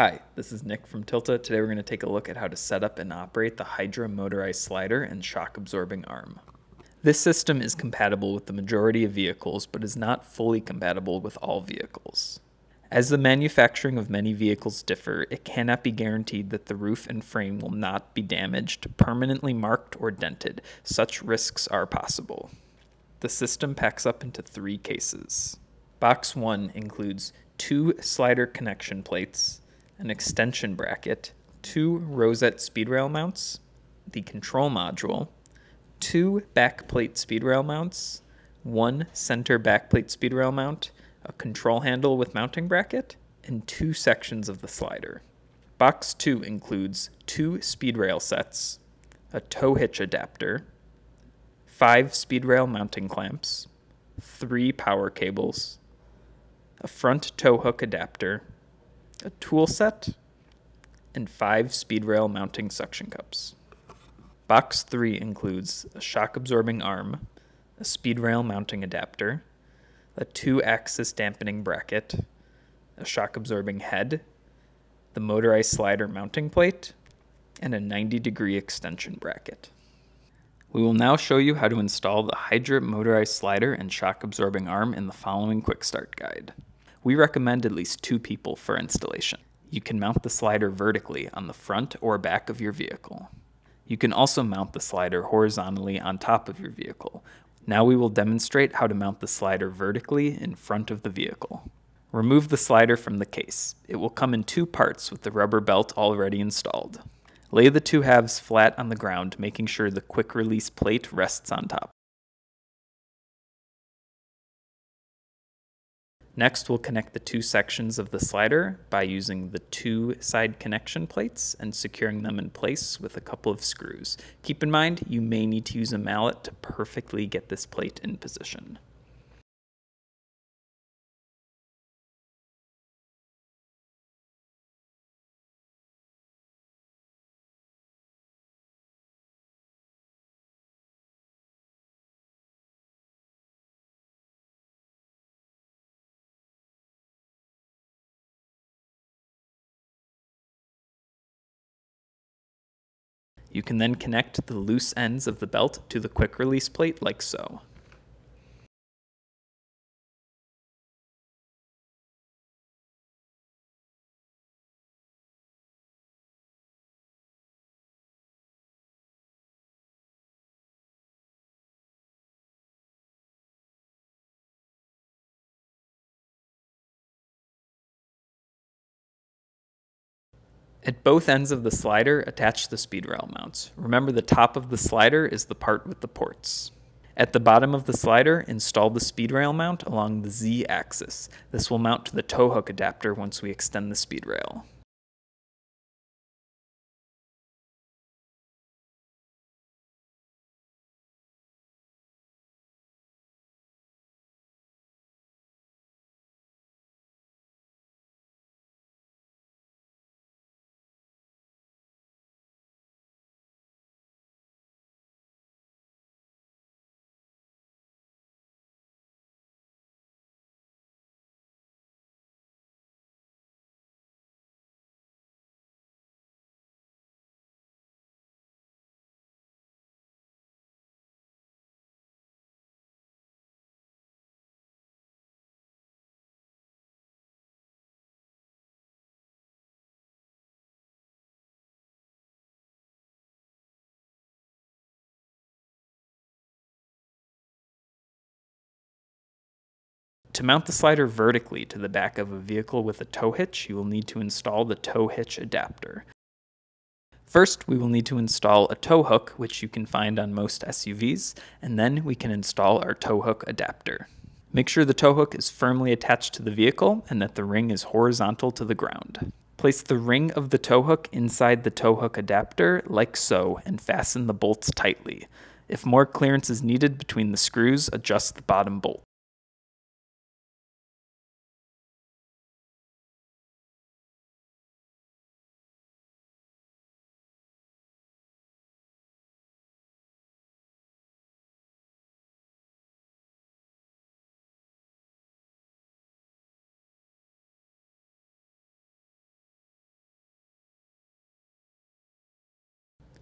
Hi, this is Nick from Tilta. Today we're going to take a look at how to set up and operate the Hydra motorized slider and shock absorbing arm. This system is compatible with the majority of vehicles, but is not fully compatible with all vehicles. As the manufacturing of many vehicles differ, it cannot be guaranteed that the roof and frame will not be damaged, permanently marked, or dented. Such risks are possible. The system packs up into three cases. Box 1 includes two slider connection plates, an extension bracket, two rosette speed rail mounts, the control module, two backplate speed rail mounts, one center backplate speed rail mount, a control handle with mounting bracket, and two sections of the slider. Box 2 includes two speed rail sets, a tow hitch adapter, five speed rail mounting clamps, three power cables, a front tow hook adapter, a tool set, and five speed rail mounting suction cups. Box 3 includes a shock absorbing arm, a speed rail mounting adapter, a two axis dampening bracket, a shock absorbing head, the motorized slider mounting plate, and a 90 degree extension bracket. We will now show you how to install the Hydra motorized slider and shock absorbing arm in the following quick start guide. We recommend at least two people for installation. You can mount the slider vertically on the front or back of your vehicle. You can also mount the slider horizontally on top of your vehicle. Now we will demonstrate how to mount the slider vertically in front of the vehicle. Remove the slider from the case. It will come in two parts with the rubber belt already installed. Lay the two halves flat on the ground, making sure the quick release plate rests on top. Next, we'll connect the two sections of the slider by using the two side connection plates and securing them in place with a couple of screws. Keep in mind, you may need to use a mallet to perfectly get this plate in position. You can then connect the loose ends of the belt to the quick release plate like so. At both ends of the slider, attach the speed rail mounts. Remember the top of the slider is the part with the ports. At the bottom of the slider, install the speed rail mount along the Z axis. This will mount to the tow hook adapter once we extend the speed rail. To mount the slider vertically to the back of a vehicle with a tow hitch, you will need to install the tow hitch adapter. First, we will need to install a tow hook, which you can find on most SUVs, and then we can install our tow hook adapter. Make sure the tow hook is firmly attached to the vehicle and that the ring is horizontal to the ground. Place the ring of the tow hook inside the tow hook adapter like so and fasten the bolts tightly. If more clearance is needed between the screws, adjust the bottom bolt.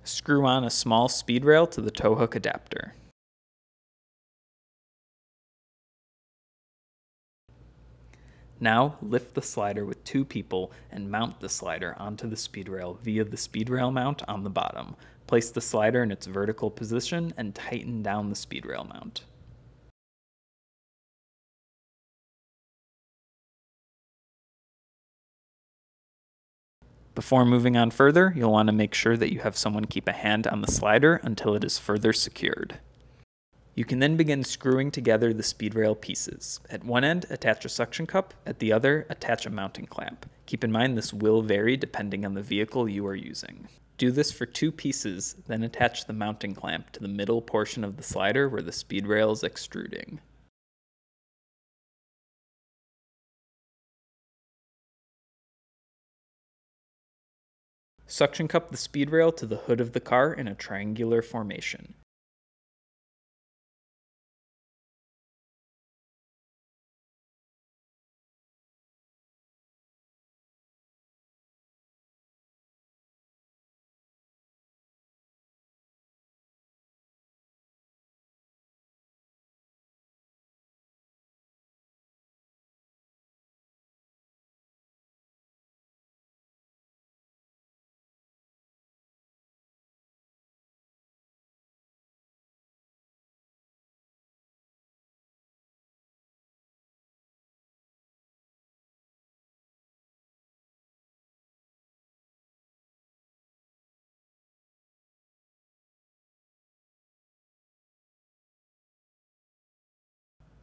Screw on a small speed rail to the tow hook adapter. Now lift the slider with two people and mount the slider onto the speed rail via the speed rail mount on the bottom. Place the slider in its vertical position and tighten down the speed rail mount. Before moving on further, you'll want to make sure that you have someone keep a hand on the slider until it is further secured. You can then begin screwing together the speed rail pieces. At one end, attach a suction cup, at the other, attach a mounting clamp. Keep in mind this will vary depending on the vehicle you are using. Do this for two pieces, then attach the mounting clamp to the middle portion of the slider where the speed rail is extruding. Suction cup the speed rail to the hood of the car in a triangular formation.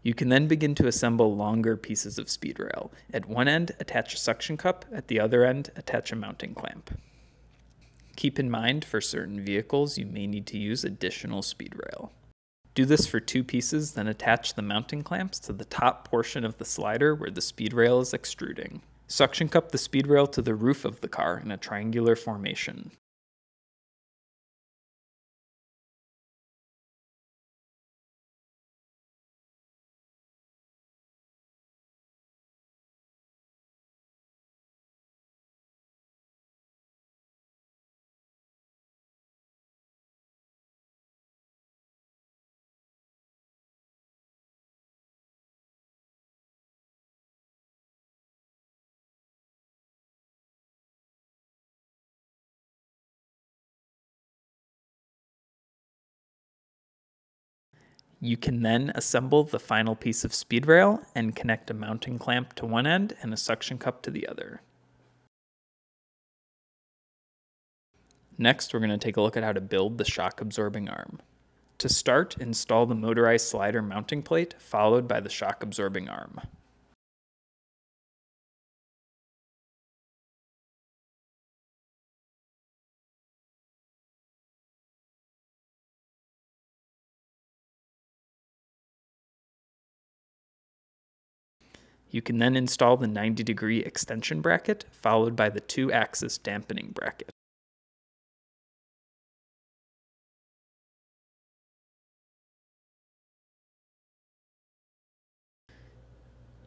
You can then begin to assemble longer pieces of speed rail. At one end, attach a suction cup, at the other end, attach a mounting clamp. Keep in mind, for certain vehicles, you may need to use additional speed rail. Do this for two pieces, then attach the mounting clamps to the top portion of the slider where the speed rail is extruding. Suction cup the speed rail to the roof of the car in a triangular formation. You can then assemble the final piece of speed rail and connect a mounting clamp to one end and a suction cup to the other. Next, we're going to take a look at how to build the shock absorbing arm. To start, install the motorized slider mounting plate followed by the shock absorbing arm. You can then install the 90 degree extension bracket, followed by the two axis dampening bracket.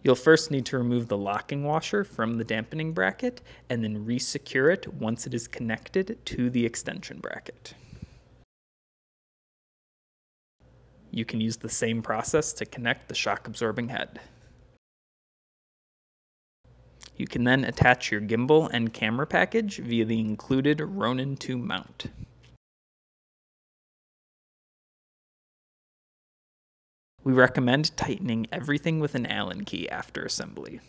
You'll first need to remove the locking washer from the dampening bracket and then resecure it once it is connected to the extension bracket. You can use the same process to connect the shock absorbing head. You can then attach your gimbal and camera package via the included Ronin 2 mount. We recommend tightening everything with an Allen key after assembly.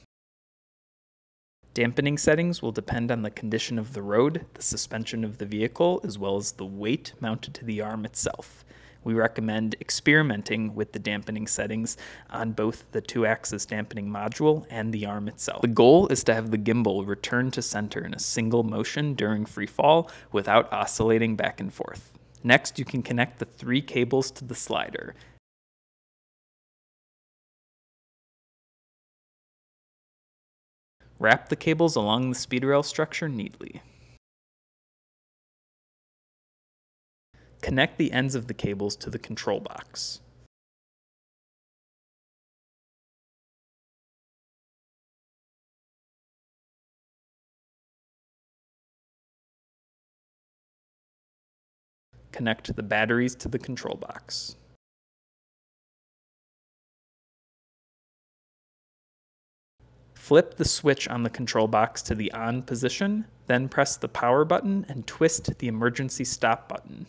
Dampening settings will depend on the condition of the road, the suspension of the vehicle, as well as the weight mounted to the arm itself we recommend experimenting with the dampening settings on both the two axis dampening module and the arm itself. The goal is to have the gimbal return to center in a single motion during free fall without oscillating back and forth. Next, you can connect the three cables to the slider. Wrap the cables along the speed rail structure neatly. Connect the ends of the cables to the control box. Connect the batteries to the control box. Flip the switch on the control box to the on position, then press the power button and twist the emergency stop button.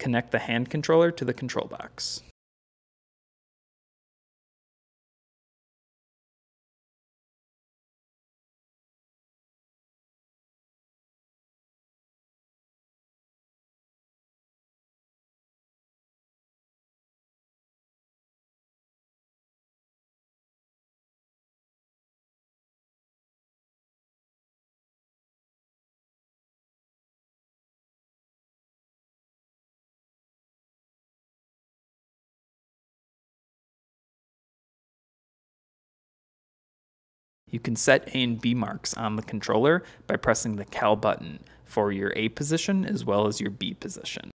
Connect the hand controller to the control box. You can set A and B marks on the controller by pressing the CAL button for your A position as well as your B position.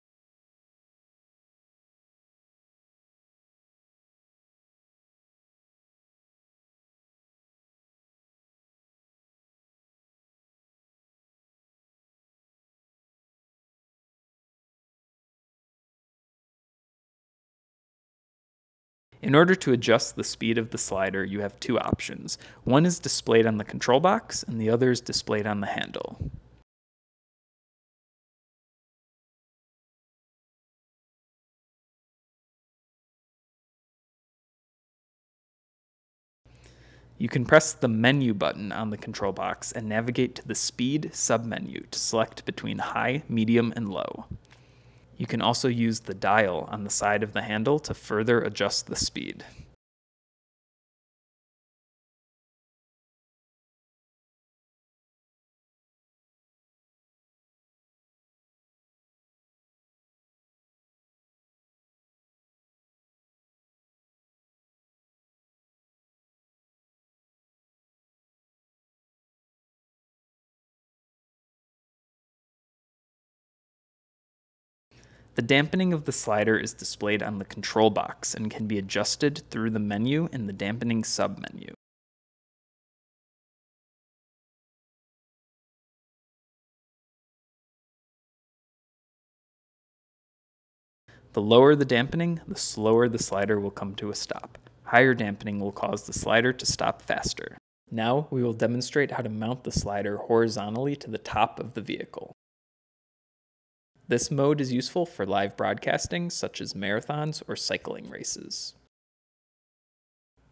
In order to adjust the speed of the slider, you have two options. One is displayed on the control box, and the other is displayed on the handle. You can press the menu button on the control box and navigate to the speed submenu to select between high, medium, and low. You can also use the dial on the side of the handle to further adjust the speed. The dampening of the slider is displayed on the control box and can be adjusted through the menu in the dampening submenu. The lower the dampening, the slower the slider will come to a stop. Higher dampening will cause the slider to stop faster. Now we will demonstrate how to mount the slider horizontally to the top of the vehicle. This mode is useful for live broadcasting, such as marathons or cycling races.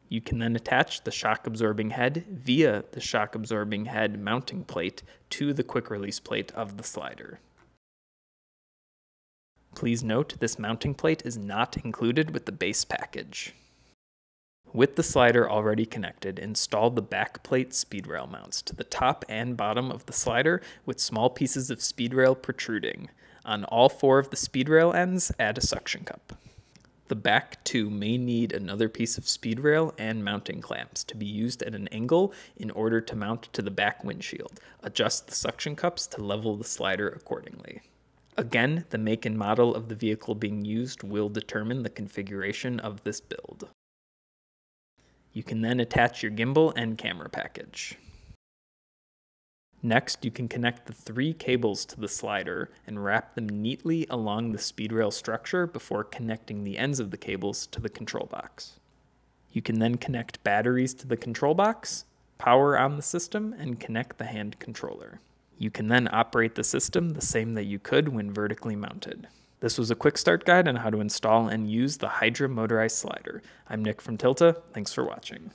You can then attach the shock absorbing head via the shock absorbing head mounting plate to the quick release plate of the slider. Please note this mounting plate is not included with the base package. With the slider already connected, install the backplate speed rail mounts to the top and bottom of the slider with small pieces of speed rail protruding. On all four of the speed rail ends, add a suction cup. The back two may need another piece of speed rail and mounting clamps to be used at an angle in order to mount to the back windshield. Adjust the suction cups to level the slider accordingly. Again, the make and model of the vehicle being used will determine the configuration of this build. You can then attach your gimbal and camera package. Next, you can connect the three cables to the slider and wrap them neatly along the speed rail structure before connecting the ends of the cables to the control box. You can then connect batteries to the control box, power on the system, and connect the hand controller. You can then operate the system the same that you could when vertically mounted. This was a quick start guide on how to install and use the Hydra motorized slider. I'm Nick from Tilta. Thanks for watching.